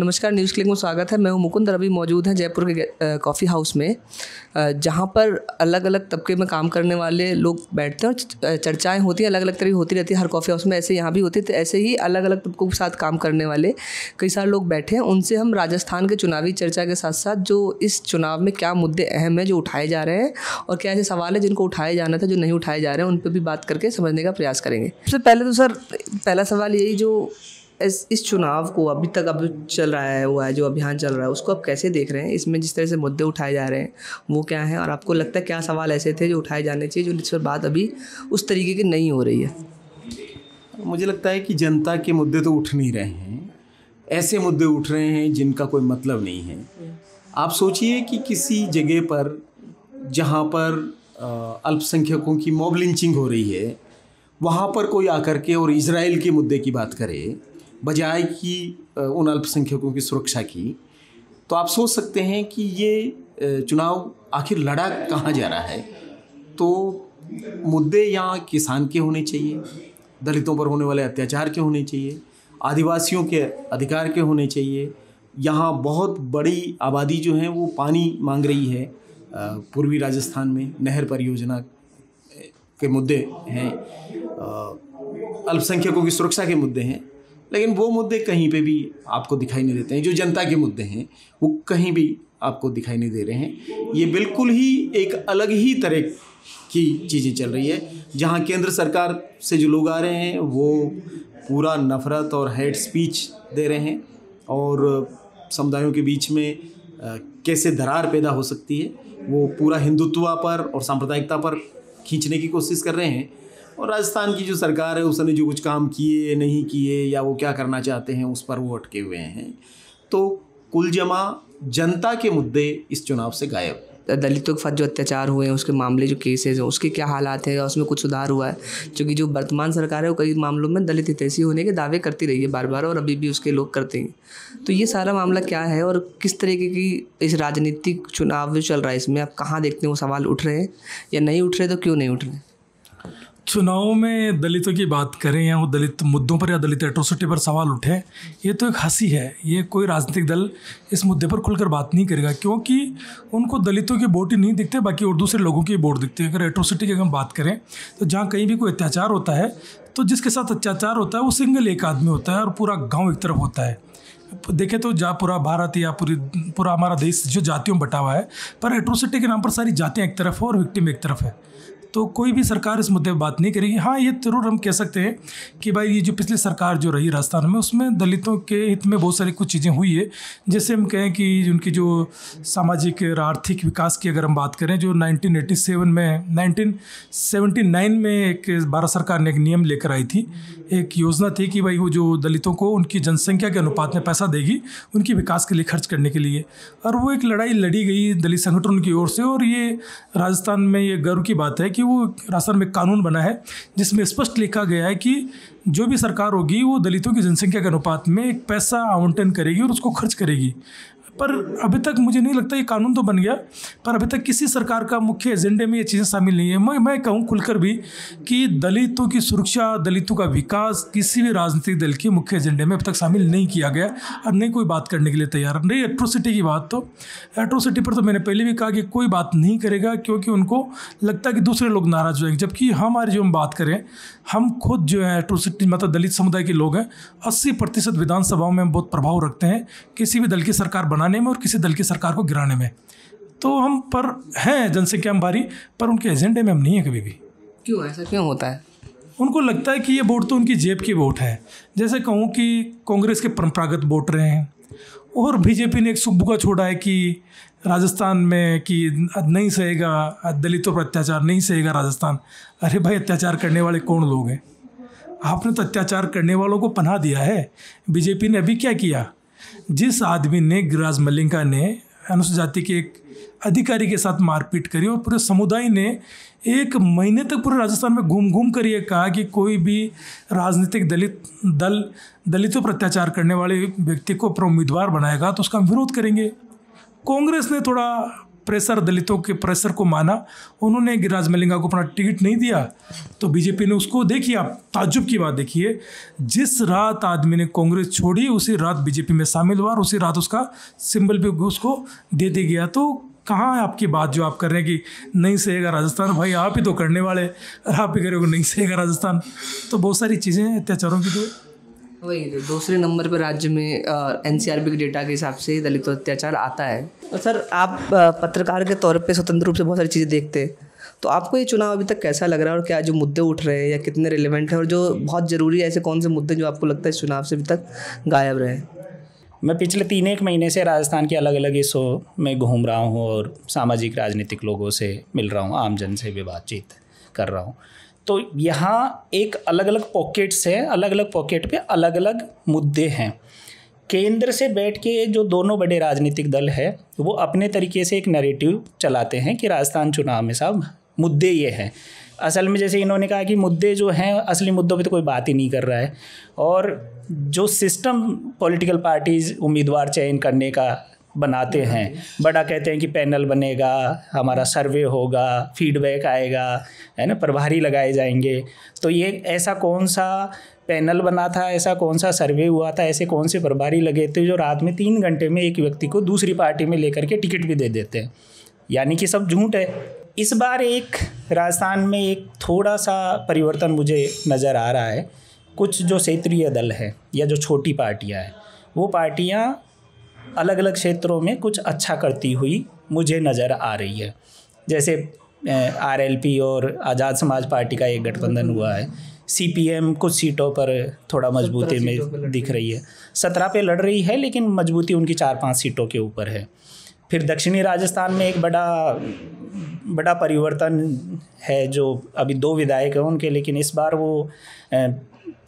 नमस्कार, news click में स्वागत है। मैं हूँ मुकुंद अभी मौजूद हैं जयपुर के कॉफ़ी हाउस में। जहाँ पर अलग अलग तबके में काम करने वाले लोग बैठते हैं चर्चाएँ होती हैं अलग अलग तरह होती रहती है। हर कॉफ़ी हाउस में ऐसे यहाँ भी होती है तो ऐसे ही अलग अलग तबकों के साथ काम करने वाले कई सारे लोग बैठे हैं। उनसे हम राजस्थान के चुनावी चर्चा के साथ साथ जो इस चुनाव में क्या मुद्दे अहम हैं जो उठाए जा रहे हैं और क्या ऐसे सवाल है जिनको उठाए जाना था जो नहीं उठाए जा रहे हैं, उन पर भी बात करके समझने का प्रयास करेंगे। सबसे पहले तो सर, पहला सवाल यही जो इस इस चुनाव को अभी तक अब चल रहा है, हुआ है, जो अभियान चल रहा है, उसको आप कैसे देख रहे हैं? इसमें जिस तरह से मुद्दे उठाए जा रहे हैं, वो क्या हैं? और आपको लगता है क्या सवाल ऐसे थे जो उठाए जाने चाहिए, जो जिस पर बात अभी उस तरीके की नहीं हो रही है? मुझे लगता है कि जनता के मुद्दे तो उठ नहीं रहे हैं। ऐसे मुद्दे उठ रहे हैं जिनका कोई मतलब नहीं है। आप सोचिए कि किसी जगह पर, जहाँ पर अल्पसंख्यकों की मॉब लिंचिंग हो रही है, वहाँ पर कोई आकर के और इसराइल के मुद्दे की बात करे बजाय कि उन अल्पसंख्यकों की सुरक्षा की तो आप सोच सकते हैं कि ये चुनाव आखिर लड़ा कहाँ जा रहा है? तो मुद्दे यहाँ किसान के होने चाहिए, दलितों पर होने वाले अत्याचार के होने चाहिए, आदिवासियों के अधिकार के होने चाहिए। यहाँ बहुत बड़ी आबादी जो है वो पानी मांग रही है पूर्वी राजस्थान में नहर परियोजना के मुद्दे हैं अल्पसंख्यकों की सुरक्षा के मुद्दे हैं। लेकिन वो मुद्दे कहीं पे भी आपको दिखाई नहीं देते हैं। जो जनता के मुद्दे हैं, वो कहीं भी आपको दिखाई नहीं दे रहे हैं। ये बिल्कुल ही एक अलग ही तरह की चीज़ें चल रही है, जहाँ केंद्र सरकार से जो लोग आ रहे हैं, वो पूरा नफ़रत और हेड स्पीच दे रहे हैं और समुदायों के बीच में कैसे दरार पैदा हो सकती है, वो पूरा हिंदुत्व पर और सांप्रदायिकता पर खींचने की कोशिश कर रहे हैं। और राजस्थान की जो सरकार है, उसने जो कुछ काम किए, नहीं किए, या वो क्या करना चाहते हैं, उस पर वो अटके हुए हैं। तो कुल जमा जनता के मुद्दे इस चुनाव से गायब। दलितों के साथ जो अत्याचार हुए हैं, उसके मामले जो केसेज हैं, उसके क्या हालात हैं उसमें कुछ सुधार हुआ है? क्योंकि जो वर्तमान सरकार है, वो कई मामलों में दलित हितैषी होने के दावे करती रही है बार बार और अभी भी उसके लोग करते हैं। तो ये सारा मामला क्या है, और किस तरीके की इस राजनीतिक चुनाव जो चल रहा है, इसमें आप कहाँ देखते हैं, वो सवाल उठ रहे हैं, या नहीं उठ रहे तो क्यों नहीं उठ रहे? चुनाव में दलितों की बात करें या वो दलित मुद्दों पर या दलित एट्रोसिटी पर सवाल उठे, ये तो एक हँसी है। ये कोई राजनीतिक दल इस मुद्दे पर खुलकर बात नहीं करेगा, क्योंकि उनको दलितों के वोट ही नहीं दिखते, बाकी और दूसरे लोगों के वोट दिखते हैं। अगर एट्रोसिटी की अगर हम बात करें तो जहाँ कहीं भी कोई अत्याचार होता है तो जिसके साथ अत्याचार होता है, वो सिंगल एक आदमी होता है और पूरा गाँव एक तरफ़ होता है। देखें तो जहाँ पूरा भारत या पूरी, पूरा हमारा देश, जो जातियों में बटा हुआ है, पर एट्रोसिटी के नाम पर सारी जातियाँ एक तरफ़ है और विक्टिम एक तरफ़ है। तो कोई भी सरकार इस मुद्दे पर बात नहीं करेगी। हाँ ये ज़रूर हम कह सकते हैं कि भाई ये जो पिछली सरकार जो रही राजस्थान में, उसमें दलितों के हित में बहुत सारी कुछ चीज़ें हुई है। जैसे हम कहें कि उनकी जो सामाजिक और आर्थिक विकास की अगर हम बात करें, जो 1987 में 1979 में एक भारत सरकार ने एक नियम लेकर आई थी। एक योजना थी कि भाई वो जो दलितों को उनकी जनसंख्या के अनुपात में पैसा देगी, उनकी विकास के लिए खर्च करने के लिए। और वो एक लड़ाई लड़ी गई दलित संगठन की ओर से और ये राजस्थान में ये गर्व की बात है कि कि वो राजस्थान में कानून बना है, जिसमें स्पष्ट लिखा गया है कि जो भी सरकार होगी, वो दलितों की जनसंख्या के अनुपात में एक पैसा आवंटन करेगी और उसको खर्च करेगी। पर अभी तक मुझे नहीं लगता ये कानून तो बन गया, पर अभी तक किसी सरकार का मुख्य एजेंडे में ये चीज़ें शामिल नहीं है। मैं मैं कहूँ खुलकर भी कि दलितों की सुरक्षा, दलितों का विकास किसी भी राजनीतिक दल के मुख्य एजेंडे में अब तक शामिल नहीं किया गया और नहीं कोई बात करने के लिए तैयार। नहीं एट्रोसिटी की बात तो एट्रोसिटी पर तो मैंने पहले भी कहा कि कोई बात नहीं करेगा क्योंकि उनको लगता है कि दूसरे लोग नाराज़ होंगे जबकि हमारी जो हम बात करें, हम खुद जो है एट्रोसिटी मतलब दलित समुदाय के लोग हैं। अस्सी प्रतिशत विधानसभाओं में हम बहुत प्रभाव रखते हैं। किसी भी दल की सरकार बनाने में और किसी दल की सरकार को गिराने में। तो हम पर हैं जनसंख्या में भारी पर उनके एजेंडे में हम नहीं है कभी भी। क्यों? ऐसा क्यों होता है? उनको लगता है कि ये वोट तो उनकी जेब की वोट है। जैसे कहूँ कि कांग्रेस के परंपरागत वोट रहे हैं और बीजेपी ने एक सुबुका छोड़ा है कि राजस्थान में कि नहीं सहेगा दलितों पर अत्याचार नहीं सहेगा राजस्थान। अरे भाई अत्याचार करने वाले कौन लोग हैं? आपने तो अत्याचार करने वालों को पनाह दिया है। बीजेपी ने अभी क्या किया? जिस आदमी ने गिरिराज मलिंगा ने अनुसूचित जाति के एक अधिकारी के साथ मारपीट करी और पूरे समुदाय ने एक महीने तक पूरे राजस्थान में घूम घूम कर ये कहा कि कोई भी राजनीतिक दलित, दल, दलितों पर अत्याचार करने वाले व्यक्ति को अपना उम्मीदवार बनाएगा तो उसका हम विरोध करेंगे। कांग्रेस ने थोड़ा प्रेशर, दलितों के प्रेशर को माना, उन्होंने गिरिराज मलिंगा को अपना टिकट नहीं दिया। तो बीजेपी ने उसको, देखिए आप ताजुब की बात देखिए, जिस रात आदमी ने कांग्रेस छोड़ी, उसी रात बीजेपी में शामिल हुआ और उसी रात उसका सिंबल भी उसको दे दिया गया। तो कहाँ है आपकी बात जो आप कर रहे हैं कि नहीं सहेगा राजस्थान? भाई, आप ही तो करने वाले और आप ही करेंगे, नहीं सहेगा राजस्थान। तो बहुत सारी चीज़ें अत्याचारों की तो। वही दूसरे नंबर पर राज्य में एनसीआरबी के डेटा के हिसाब से दलित अत्याचार आता है। और सर आप पत्रकार के तौर पे स्वतंत्र रूप से बहुत सारी चीज़ें देखते हैं। तो आपको ये चुनाव अभी तक कैसा लग रहा है और क्या जो मुद्दे उठ रहे हैं या कितने रिलेवेंट हैं और जो बहुत ज़रूरी है ऐसे कौन से मुद्दे जो आपको लगता है इस चुनाव से अभी तक गायब रहे मैं पिछले तीन एक महीने से राजस्थान के अलग अलग हिस्सों में घूम रहा हूँ और सामाजिक राजनीतिक लोगों से मिल रहा हूँ आमजन से भी बातचीत कर रहा हूँ। तो यहाँ एक अलग अलग पॉकेट्स हैं अलग अलग पॉकेट पे अलग अलग मुद्दे हैं। केंद्र से बैठ के जो दोनों बड़े राजनीतिक दल है, वो अपने तरीके से एक नैरेटिव चलाते हैं कि राजस्थान चुनाव में साहब मुद्दे ये हैं। असल में जैसे इन्होंने कहा कि मुद्दे जो हैं, असली मुद्दों पे तो कोई बात ही नहीं कर रहा है। और जो सिस्टम पॉलिटिकल पार्टीज़ उम्मीदवार चयन करने का बनाते हैं। बड़ा कहते हैं कि पैनल बनेगा हमारा सर्वे होगा फीडबैक आएगा है ना प्रभारी लगाए जाएँगे। तो ये ऐसा कौन सा पैनल बना था ऐसा कौन सा सर्वे हुआ था ऐसे कौन से प्रभारी लगे थे जो रात में तीन घंटे में एक व्यक्ति को दूसरी पार्टी में लेकर के टिकट भी दे देते हैं? यानी कि सब झूठ है। इस बार एक राजस्थान में एक थोड़ा सा परिवर्तन मुझे नज़र आ रहा है। कुछ जो क्षेत्रीय दल है या जो छोटी पार्टियाँ हैं वो पार्टियाँ अलग अलग क्षेत्रों में कुछ अच्छा करती हुई मुझे नज़र आ रही है। जैसे आरएलपी और आज़ाद समाज पार्टी का एक गठबंधन हुआ है। सीपीएम कुछ सीटों पर थोड़ा मजबूती में दिख रही है। सत्रह पे लड़ रही है लेकिन मजबूती उनकी चार पाँच सीटों के ऊपर है। फिर दक्षिणी राजस्थान में एक बड़ा बड़ा परिवर्तन है जो अभी दो विधायक हैं उनके लेकिन इस बार वो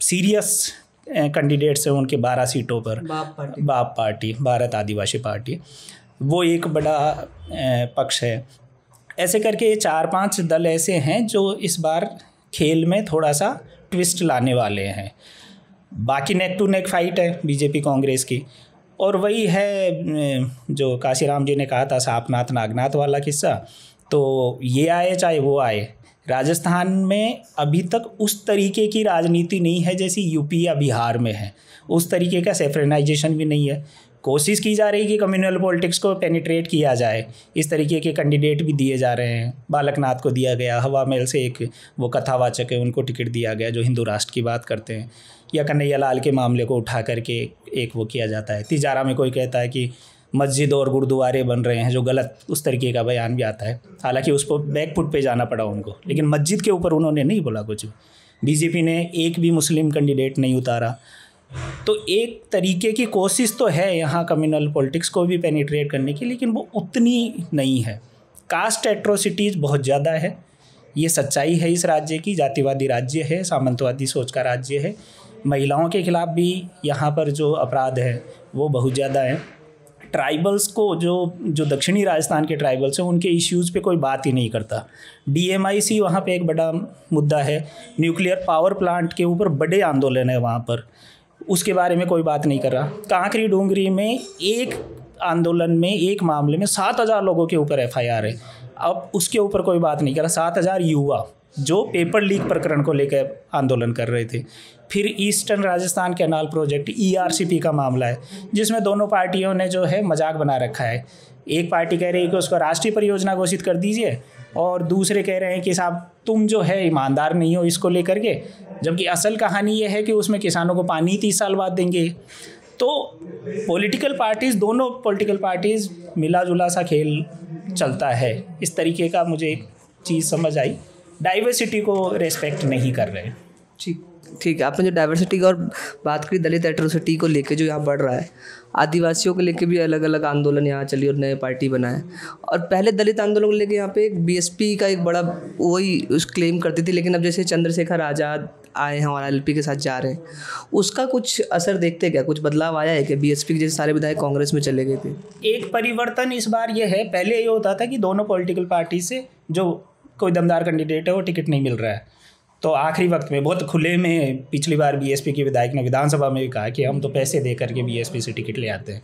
सीरियस कैंडिडेट्स हैं उनके बारह सीटों पर। बाप पार्टी। बाप पार्टी भारत आदिवासी पार्टी। वो एक बड़ा पक्ष है। ऐसे करके ये चार पाँच दल ऐसे हैं जो इस बार खेल में थोड़ा सा ट्विस्ट लाने वाले हैं। बाकी नेक टू नेक फाइट है बीजेपी कांग्रेस की। और वही है जो काशीराम जी ने कहा था सापनाथ नागनाथ वाला किस्सा। तो ये आए चाहे वो आए राजस्थान में अभी तक उस तरीके की राजनीति नहीं है जैसी यूपी या बिहार में है। उस तरीके का सेफ्रेनाइजेशन भी नहीं है। कोशिश की जा रही है कि कम्युनल पॉलिटिक्स को पेनिट्रेट किया जाए। इस तरीके के कैंडिडेट भी दिए जा रहे हैं। बालकनाथ को दिया गया, हवा महल से एक वो कथावाचक है, उनको टिकट दिया गया, जो हिंदू राष्ट्र की बात करते हैं। या कन्हैया लाल के मामले को उठा करके एक वो किया जाता है। तिजारा में कोई कहता है कि मस्जिद और गुरुद्वारे बन रहे हैं, जो गलत उस तरीके का बयान भी आता है। हालाँकि उस पर बैकफुट पे जाना पड़ा उनको, लेकिन मस्जिद के ऊपर उन्होंने नहीं बोला कुछ बीजेपी ने एक भी मुस्लिम कैंडिडेट नहीं उतारा। तो एक तरीके की कोशिश तो है यहाँ कम्युनल पॉलिटिक्स को भी पेनिट्रेट करने की, लेकिन वो उतनी नहीं है। कास्ट एट्रोसिटीज़ बहुत ज़्यादा है। ये सच्चाई है इस राज्य की, जातिवादी राज्य है, सामंतवादी सोच का राज्य है। महिलाओं के खिलाफ भी यहाँ पर जो अपराध है, वो बहुत ज़्यादा है। ट्राइबल्स को, जो जो दक्षिणी राजस्थान के ट्राइबल्स हैं, उनके इश्यूज़ पे कोई बात ही नहीं करता। डी एम आई सी वहाँ पर एक बड़ा मुद्दा है। न्यूक्लियर पावर प्लांट के ऊपर बड़े आंदोलन है वहाँ पर। उसके बारे में कोई बात नहीं कर रहा। कांकरी डूंगरी में एक आंदोलन में, एक मामले में सात हज़ार लोगों के ऊपर एफ़ आई आर है। अब उसके ऊपर कोई बात नहीं कर रहा। सात हज़ार युवा। जो पेपर लीक प्रकरण को लेकर आंदोलन कर रहे थे। फिर eastern Rajasthan canal project ERCP का मामला है, जिसमें दोनों पार्टियों ने जो है मज़ाक बना रखा है। एक पार्टी कह रही है कि उसको राष्ट्रीय परियोजना घोषित कर दीजिए, और दूसरे कह रहे हैं कि साहब, तुम जो है ईमानदार नहीं हो इसको लेकर के, जबकि असल कहानी ये है कि उसमें किसानों को पानी तीस साल बाद देंगे। तो पॉलिटिकल पार्टीज़ दोनों पॉलिटिकल पार्टीज़ मिला जुला सा खेल चलता है। इस तरीके का मुझे एक चीज़ समझ आई। डाइवर्सिटी को रेस्पेक्ट नहीं कर रहे ठीक ठीक है आपने जो डाइवर्सिटी की और बात करी दलित एट्रोसिटी को लेके जो यहाँ बढ़ रहा है आदिवासियों को लेके भी अलग अलग आंदोलन यहाँ चली और नए पार्टी बनाए। और पहले दलित आंदोलन को लेके यहाँ पे एक बीएसपी का एक बड़ा वही उस क्लेम करती थी लेकिन अब जैसे चंद्रशेखर आज़ाद आए हैं और एल के साथ जा रहे हैं उसका कुछ असर देखते क्या? कुछ बदलाव आया है कि बीएसपी के? जैसे सारे विधायक कांग्रेस में चले गए थे। एक परिवर्तन इस बार ये है पहले ये होता था कि दोनों पॉलिटिकल पार्टी से जो कोई दमदार कैंडिडेट है, वो टिकट नहीं मिल रहा है। तो आखिरी वक्त में, बहुत खुले में पिछली बार बीएसपी के विधायक ने विधानसभा में भी कहा कि हम तो पैसे दे करके बीएसपी से टिकट ले आते हैं।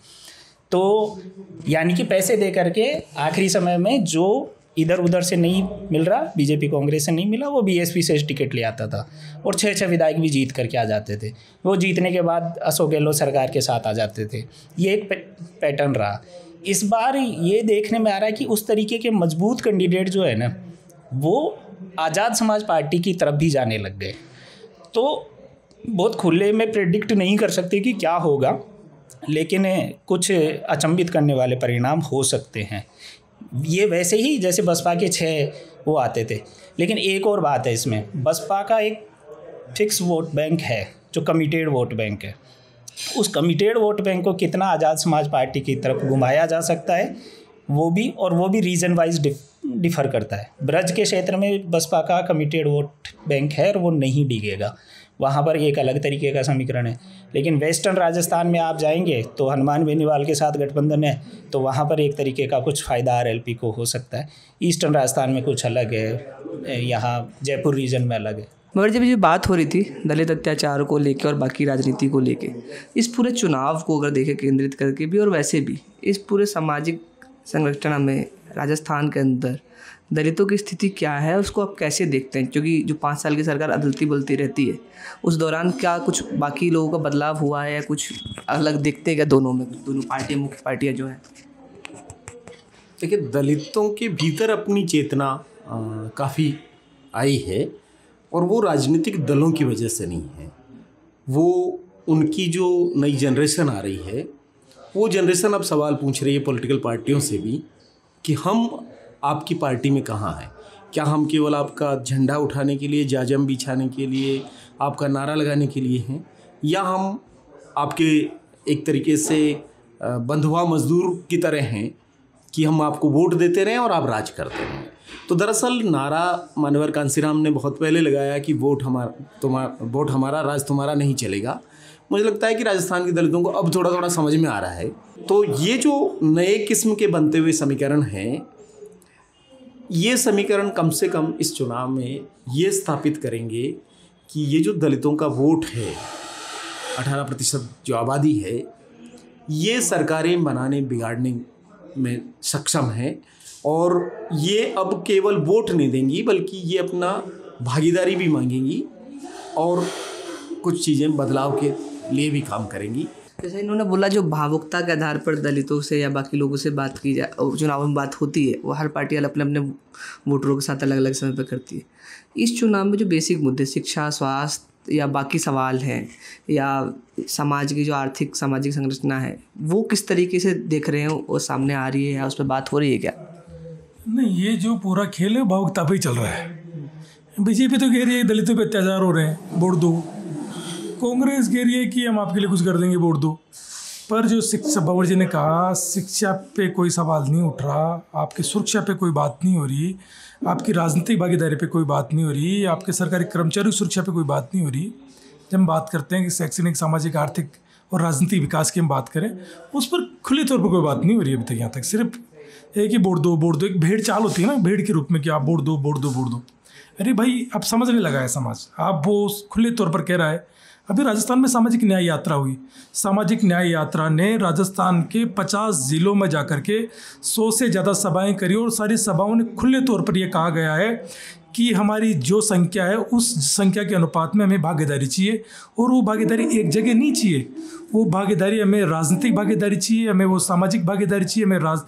तो यानी कि पैसे दे करके आखिरी समय में जो इधर उधर से नहीं मिल रहा बीजेपी कांग्रेस से नहीं मिला, वो बीएसपी से टिकट ले आता था। और छः छः विधायक भी जीत करके आ जाते थे। वो जीतने के बाद अशोक गहलोत सरकार के साथ आ जाते थे। ये एक पैटर्न रहा। इस बार ये देखने में आ रहा है कि उस तरीके के मज़बूत कैंडिडेट जो है ना वो आज़ाद समाज पार्टी की तरफ़ भी जाने लग गए। तो बहुत खुले में प्रेडिक्ट नहीं कर सकते कि क्या होगा, लेकिन कुछ अचंभित करने वाले परिणाम हो सकते हैं। ये वैसे ही जैसे बसपा के छः वो आते थे। लेकिन एक और बात है इसमें, बसपा का एक फिक्स वोट बैंक है, जो कमिटेड वोट बैंक है। उस कमिटेड वोट बैंक को कितना आज़ाद समाज पार्टी की तरफ़ घुमाया जा सकता है? वो भी और वो भी रीजन वाइज डिफर करता है। ब्रज के क्षेत्र में बसपा का कमिटेड वोट बैंक है और वो नहीं डिगेगा। वहाँ पर एक अलग तरीके का समीकरण है। लेकिन वेस्टर्न राजस्थान में आप जाएँगे तो हनुमान बेनीवाल के साथ गठबंधन है तो वहाँ पर एक तरीके का कुछ फ़ायदा आरएलपी को हो सकता है। ईस्टर्न राजस्थान में कुछ अलग है यहाँ जयपुर रीजन में अलग है। मगर जब ये बात हो रही थी दलित अत्याचार को लेकर और बाकी राजनीति को लेके, इस पूरे चुनाव को अगर देखें केंद्रित करके भी और वैसे भी, इस पूरे सामाजिक संरचना में राजस्थान के अंदर। दलितों की स्थिति क्या है, उसको आप कैसे देखते हैं? क्योंकि जो पाँच साल की सरकार अदलती बदलती रहती है, उस दौरान क्या कुछ बाकी लोगों का बदलाव हुआ है या कुछ अलग देखते हैं क्या दोनों में? दोनों पार्टियाँ, मुख्य पार्टियाँ जो हैं। देखिए, दलितों के भीतर अपनी चेतना काफ़ी आई है और वो राजनीतिक दलों की वजह से नहीं है। वो, उनकी जो नई जनरेशन आ रही है वो जनरेशन अब सवाल पूछ रही है पॉलिटिकल पार्टियों से भी कि हम आपकी पार्टी में कहाँ हैं? क्या हम केवल आपका झंडा उठाने के लिए, जाजम बिछाने के लिए, आपका नारा लगाने के लिए हैं? या हम आपके एक तरीके से बंधुआ मजदूर की तरह हैं कि हम आपको वोट देते रहें और आप राज करते रहें? तो दरअसल नारा मानवर कांसीराम ने बहुत पहले लगाया कि वोट हमारा, तुम्हारा, वोट हमारा, राज तुम्हारा नहीं चलेगा। मुझे लगता है कि राजस्थान के दलितों को अब थोड़ा थोड़ा समझ में आ रहा है। तो ये जो नए किस्म के बनते हुए समीकरण हैं, ये समीकरण कम से कम इस चुनाव में ये स्थापित करेंगे कि ये जो दलितों का वोट है, अठारह प्रतिशत जो आबादी है, ये सरकारें बनाने, बिगाड़ने में सक्षम है और ये अब केवल वोट नहीं देंगी, बल्कि ये अपना भागीदारी भी मांगेंगी और कुछ चीज़ें बदलाव के लिए भी काम करेंगी। जैसे इन्होंने बोला जो भावुकता के आधार पर दलितों से या बाकी लोगों से बात की जाए चुनाव में बात होती है वो हर पार्टी अपने अपने वोटरों के साथ अलग अलग समय पर करती है। इस चुनाव में जो बेसिक मुद्दे शिक्षा स्वास्थ्य या बाकी सवाल हैं या समाज की जो आर्थिक सामाजिक संरचना है वो किस तरीके से देख रहे हैं वो सामने आ रही है या उस पर बात हो रही है क्या? नहीं ये जो पूरा खेल है भावुकता पर ही चल रहा है। बीजेपी तो कह रही है दलितों पर अत्याचार हो रहे हैं वोट दो। कांग्रेस कह रही है कि हम आपके लिए कुछ कर देंगे वोट दो। पर जो शिक्षा बाबर जी ने कहा, शिक्षा पे कोई सवाल नहीं उठ रहा, आपकी सुरक्षा पे कोई बात नहीं हो रही, आपकी राजनीतिक भागीदारी पे कोई बात नहीं हो रही, आपके सरकारी कर्मचारी सुरक्षा पे कोई बात नहीं हो रही। जब हम बात करते हैं कि शैक्षणिक, सामाजिक, आर्थिक और राजनीतिक विकास की हम बात करें, उस पर खुले तौर पर कोई बात नहीं हो रही अभी तक यहाँ तक। सिर्फ़ एक ही बोर्ड दो बोर्ड दो, एक भेड़ चाल होती है ना, भेड़ के रूप में कि आप बोर्ड दो बोर्ड दो बोर्ड दो। अरे भाई अब समझने लगा है समाज। आप वो खुले तौर पर कह रहा है अभी राजस्थान में सामाजिक न्याय यात्रा हुई। सामाजिक न्याय यात्रा ने राजस्थान के 50 ज़िलों में जाकर के 100 से ज़्यादा सभाएँ करी और सारी सभाओं ने खुले तौर पर यह कहा गया है कि हमारी जो संख्या है, उस संख्या के अनुपात में हमें भागीदारी चाहिए और वो भागीदारी एक जगह नहीं चाहिए। वो भागीदारी हमें राजनीतिक भागीदारी चाहिए, हमें वो सामाजिक भागीदारी चाहिए, हमें राज,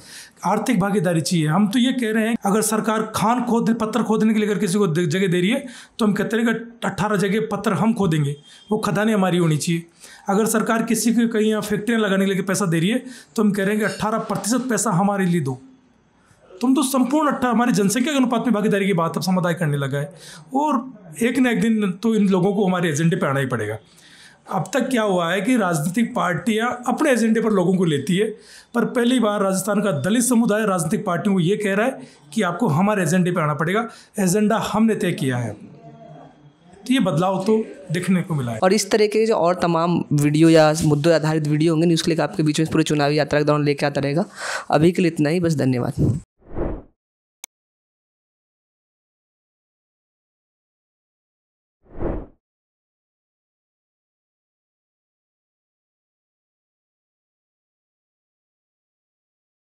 आर्थिक भागीदारी चाहिए। हम तो ये कह रहे हैं, अगर सरकार खान खोद, पत्थर खोदने के लिए अगर किसी को जगह दे रही है तो हम कहते हैं कि अट्ठारह जगह पत्थर हम खोदेंगे, वो खदानें हमारी होनी चाहिए। अगर सरकार किसी को कहीं फैक्ट्रियाँ लगाने के लिए पैसा दे रही है तो हम कह रहे हैं कि अट्ठारह प्रतिशत पैसा हमारे लिए दो। तुम तो संपूर्ण अट्ठा हमारी जनसंख्या के अनुपात में भागीदारी की बात अब समुदाय करने लगा है। और एक ना एक दिन तो इन लोगों को हमारे एजेंडे पर आना ही पड़ेगा। अब तक क्या हुआ है कि राजनीतिक पार्टियाँ अपने एजेंडे पर लोगों को लेती है, पर पहली बार राजस्थान का दलित समुदाय, राजनीतिक पार्टियों को ये कह रहा है कि आपको हमारे एजेंडे पर आना पड़ेगा। एजेंडा हमने तय किया है। तो ये बदलाव तो देखने को मिला है। और इस तरह के जो और तमाम वीडियो या मुद्दों आधारित वीडियो होंगे, न्यूज़ क्लिक आपके बीच में पूरे चुनावी यात्रा के दौरान लेके आता रहेगा। अभी के लिए इतना ही, बस धन्यवाद।